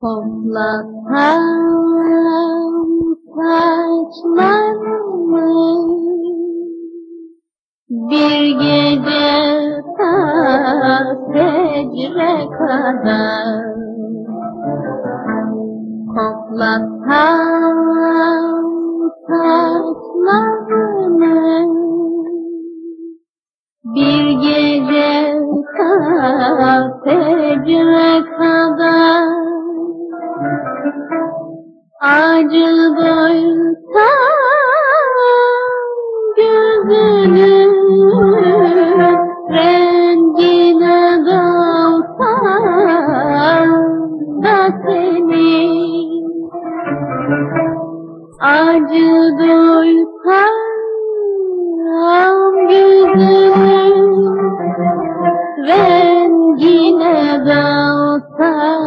Toplatam saçlarımı Bir gece ta secre kadar. Toplatam saçlarımı Bir gece ta secre kadar Acı doysa gözünün rengine dalsa da seni Acı doysa gözünün rengine dalsam